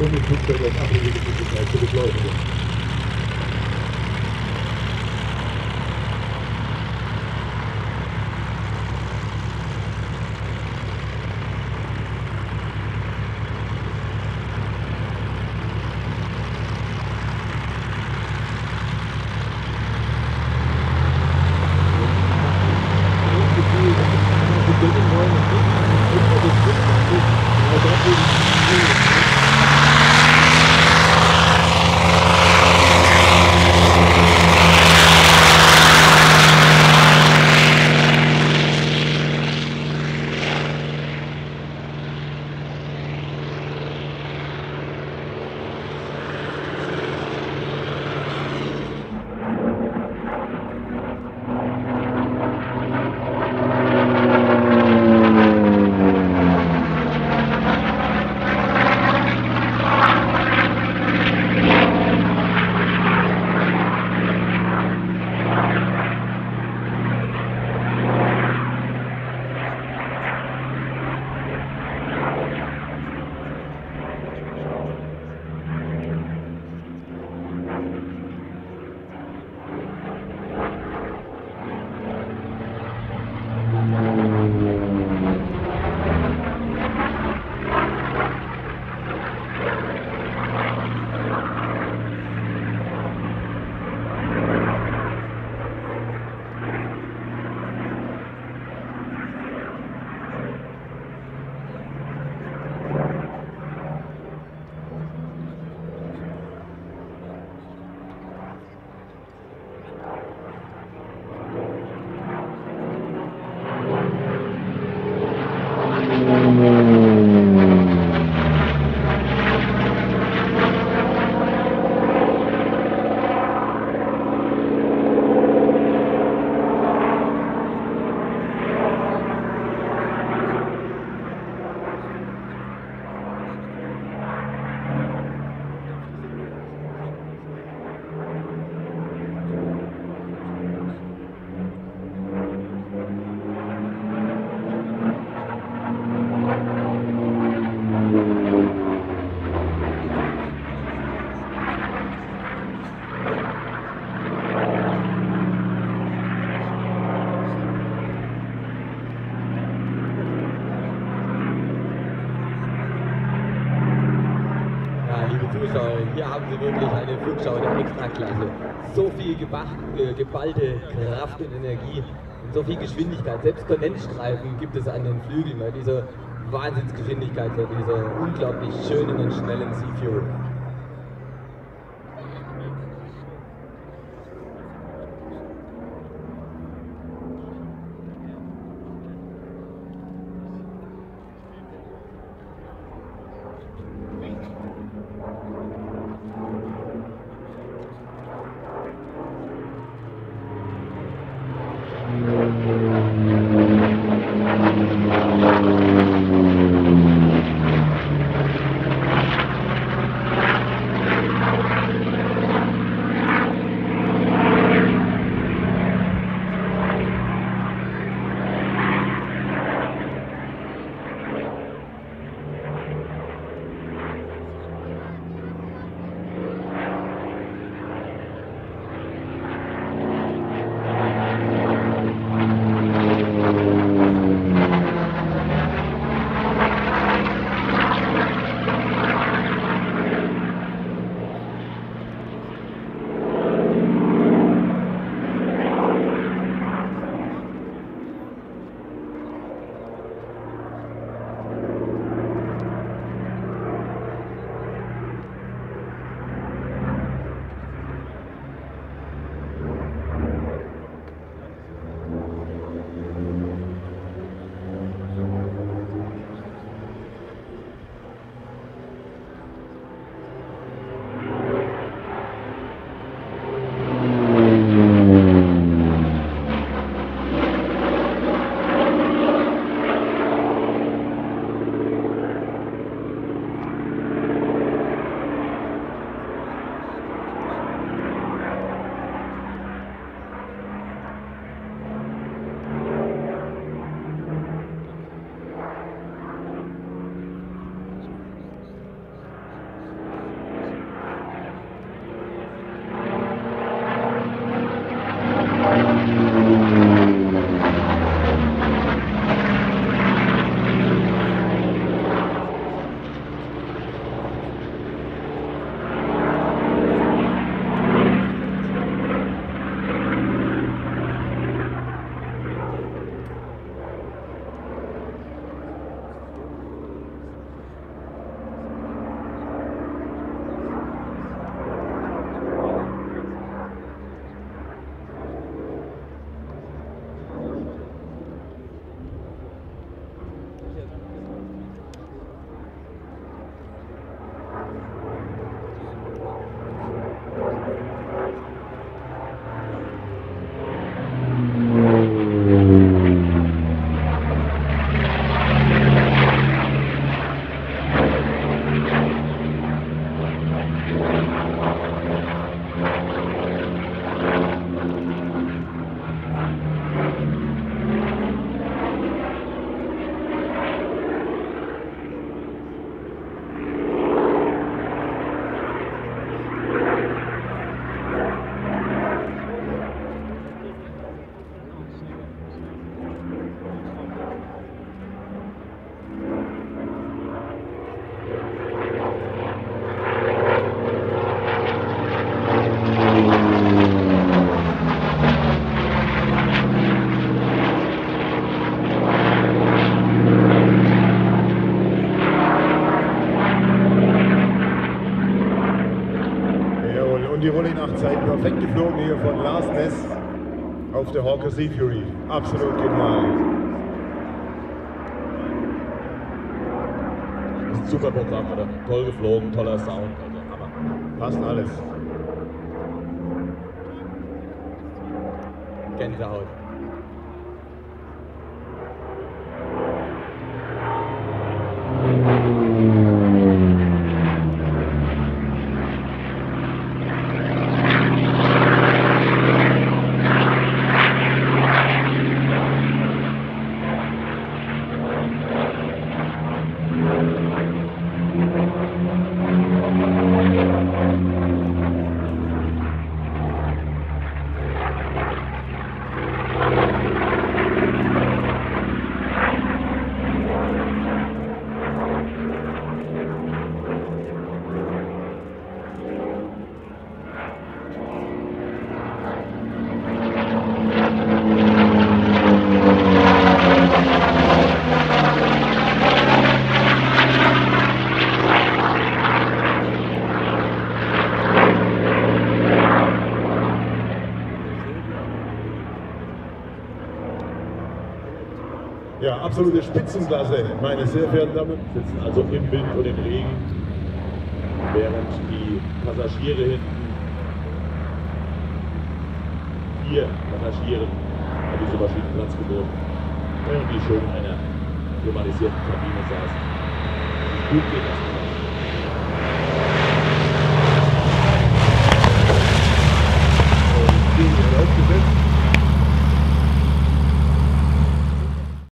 um die Flugzeuge auf andere Gebiete zu begleiten. Wirklich eine Flugschau der Extraklasse. So viel geballte Kraft und Energie und so viel Geschwindigkeit. Selbst Kondensstreifen gibt es an den Flügeln bei dieser Wahnsinnsgeschwindigkeit, bei dieser unglaublich schönen und schnellen Seafuel. Von Lars Ness auf der Hawker Sea Fury. Absolut genial. Das ist ein super Programm, oder? Toll geflogen, toller Sound, also Hammer. Passt alles. Gänsehaut. Ja, absolute Spitzenklasse, meine sehr verehrten Damen. Sitzen also im Wind und im Regen, während die Passagiere hinten vier Passagieren an diese Maschinen Platz geboten, während die schon in einer klimatisierten Kabine saßen. Gut geht das nicht. Und die sind aufgesetzt.